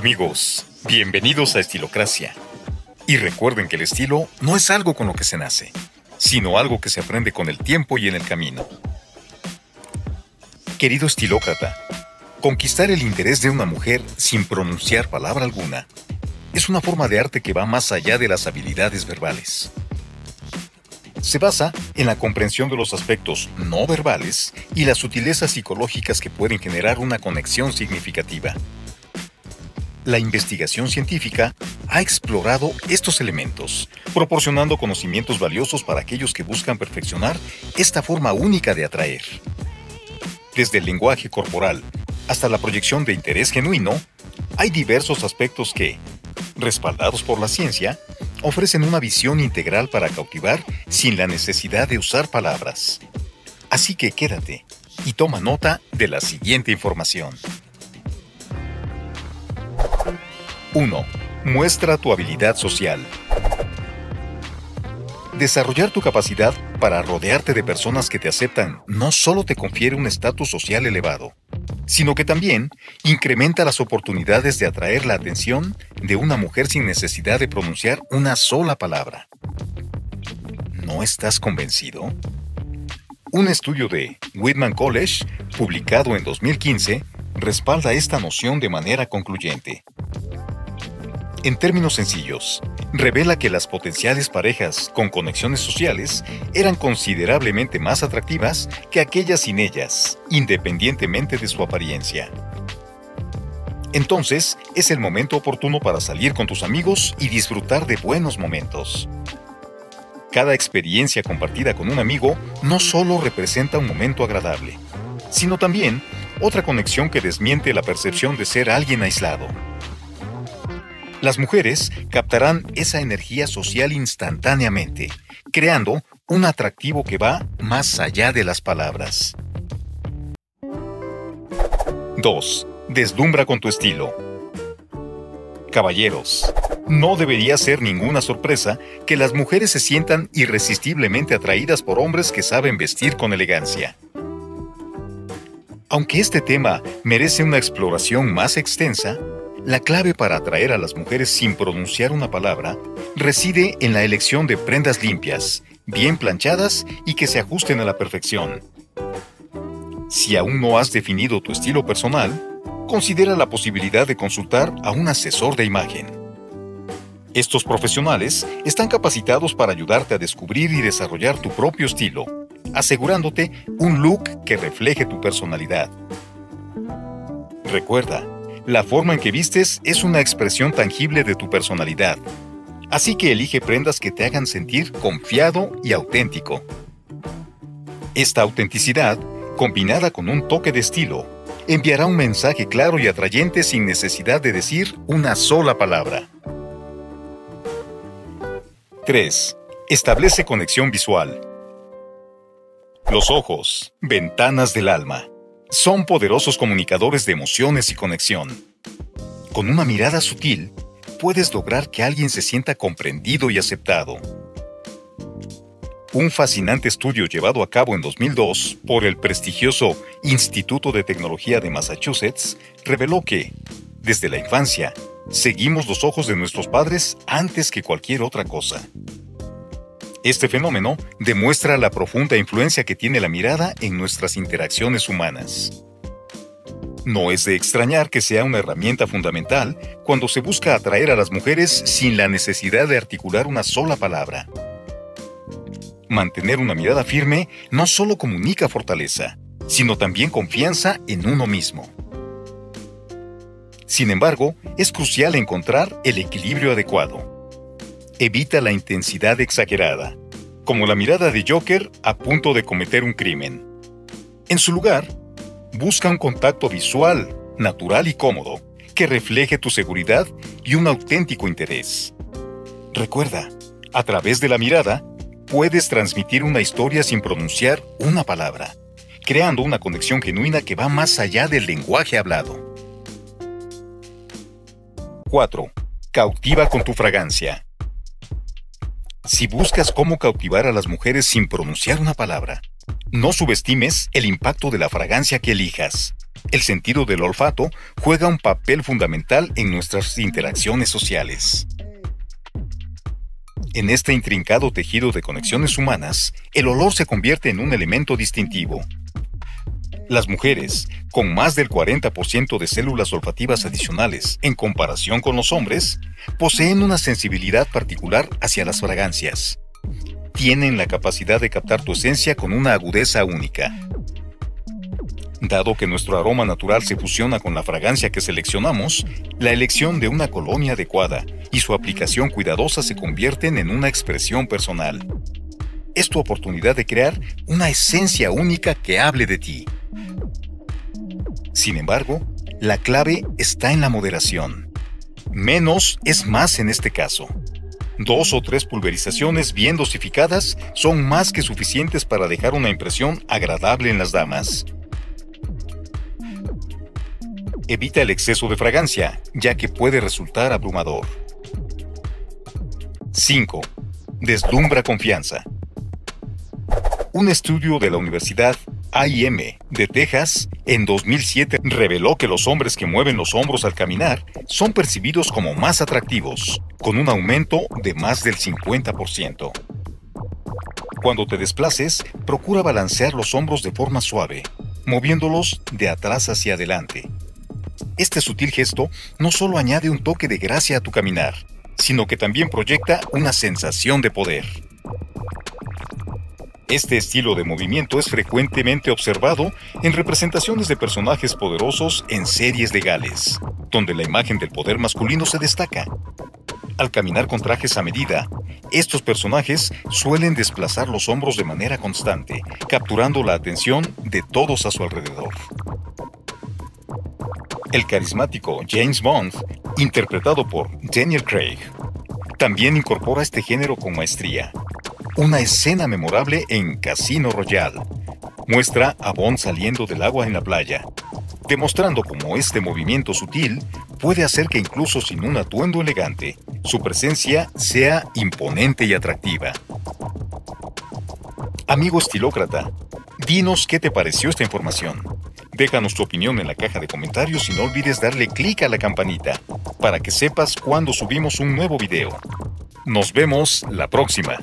Amigos, bienvenidos a Estilocracia. Y recuerden que el estilo no es algo con lo que se nace, sino algo que se aprende con el tiempo y en el camino. Querido estilócrata, conquistar el interés de una mujer sin pronunciar palabra alguna es una forma de arte que va más allá de las habilidades verbales. Se basa en la comprensión de los aspectos no verbales y las sutilezas psicológicas que pueden generar una conexión significativa. La investigación científica ha explorado estos elementos, proporcionando conocimientos valiosos para aquellos que buscan perfeccionar esta forma única de atraer. Desde el lenguaje corporal hasta la proyección de interés genuino, hay diversos aspectos que, respaldados por la ciencia, ofrecen una visión integral para cautivar sin la necesidad de usar palabras. Así que quédate y toma nota de la siguiente información. 1. Muestra tu habilidad social. Desarrollar tu capacidad para rodearte de personas que te aceptan no solo te confiere un estatus social elevado, sino que también incrementa las oportunidades de atraer la atención de una mujer sin necesidad de pronunciar una sola palabra. ¿No estás convencido? Un estudio de Whitman College, publicado en 2015, respalda esta noción de manera concluyente. En términos sencillos, revela que las potenciales parejas con conexiones sociales eran considerablemente más atractivas que aquellas sin ellas, independientemente de su apariencia. Entonces, es el momento oportuno para salir con tus amigos y disfrutar de buenos momentos. Cada experiencia compartida con un amigo no solo representa un momento agradable, sino también otra conexión que desmiente la percepción de ser alguien aislado. Las mujeres captarán esa energía social instantáneamente, creando un atractivo que va más allá de las palabras. 2. Deslumbra con tu estilo. Caballeros, no debería ser ninguna sorpresa que las mujeres se sientan irresistiblemente atraídas por hombres que saben vestir con elegancia. Aunque este tema merece una exploración más extensa, la clave para atraer a las mujeres sin pronunciar una palabra reside en la elección de prendas limpias, bien planchadas y que se ajusten a la perfección. Si aún no has definido tu estilo personal, considera la posibilidad de consultar a un asesor de imagen. Estos profesionales están capacitados para ayudarte a descubrir y desarrollar tu propio estilo, asegurándote un look que refleje tu personalidad. Recuerda, la forma en que vistes es una expresión tangible de tu personalidad. Así que elige prendas que te hagan sentir confiado y auténtico. Esta autenticidad, combinada con un toque de estilo, enviará un mensaje claro y atrayente sin necesidad de decir una sola palabra. 3. Establece conexión visual. Los ojos, ventanas del alma son poderosos comunicadores de emociones y conexión. Con una mirada sutil, puedes lograr que alguien se sienta comprendido y aceptado. Un fascinante estudio llevado a cabo en 2002 por el prestigioso Instituto de Tecnología de Massachusetts reveló que, desde la infancia, seguimos los ojos de nuestros padres antes que cualquier otra cosa. Este fenómeno demuestra la profunda influencia que tiene la mirada en nuestras interacciones humanas. No es de extrañar que sea una herramienta fundamental cuando se busca atraer a las mujeres sin la necesidad de articular una sola palabra. Mantener una mirada firme no solo comunica fortaleza, sino también confianza en uno mismo. Sin embargo, es crucial encontrar el equilibrio adecuado evita la intensidad exagerada, como la mirada de Joker a punto de cometer un crimen. En su lugar, busca un contacto visual, natural y cómodo, que refleje tu seguridad y un auténtico interés. Recuerda, a través de la mirada, puedes transmitir una historia sin pronunciar una palabra, creando una conexión genuina que va más allá del lenguaje hablado. 4. Cautiva con tu fragancia. Si buscas cómo cautivar a las mujeres sin pronunciar una palabra, no subestimes el impacto de la fragancia que elijas. El sentido del olfato juega un papel fundamental en nuestras interacciones sociales. En este intrincado tejido de conexiones humanas, el olor se convierte en un elemento distintivo. Las mujeres, con más del 40% de células olfativas adicionales en comparación con los hombres, poseen una sensibilidad particular hacia las fragancias. Tienen la capacidad de captar tu esencia con una agudeza única. Dado que nuestro aroma natural se fusiona con la fragancia que seleccionamos, la elección de una colonia adecuada y su aplicación cuidadosa se convierten en una expresión personal. Es tu oportunidad de crear una esencia única que hable de ti. Sin embargo, la clave está en la moderación. Menos es más en este caso. Dos o tres pulverizaciones bien dosificadas son más que suficientes para dejar una impresión agradable en las damas. Evita el exceso de fragancia, ya que puede resultar abrumador. 5. Deslumbra confianza. Un estudio de la Universidad AIM de Texas en 2007 reveló que los hombres que mueven los hombros al caminar son percibidos como más atractivos, con un aumento de más del 50%. Cuando te desplaces, procura balancear los hombros de forma suave, moviéndolos de atrás hacia adelante. Este sutil gesto no solo añade un toque de gracia a tu caminar, sino que también proyecta una sensación de poder. Este estilo de movimiento es frecuentemente observado en representaciones de personajes poderosos en series legales, donde la imagen del poder masculino se destaca. Al caminar con trajes a medida, estos personajes suelen desplazar los hombros de manera constante, capturando la atención de todos a su alrededor. El carismático James Bond, interpretado por Daniel Craig, también incorpora este género con maestría. Una escena memorable en Casino Royale muestra a Bond saliendo del agua en la playa, demostrando cómo este movimiento sutil puede hacer que incluso sin un atuendo elegante, su presencia sea imponente y atractiva. Amigo estilócrata, dinos qué te pareció esta información. Déjanos tu opinión en la caja de comentarios y no olvides darle clic a la campanita para que sepas cuando subimos un nuevo video. Nos vemos la próxima.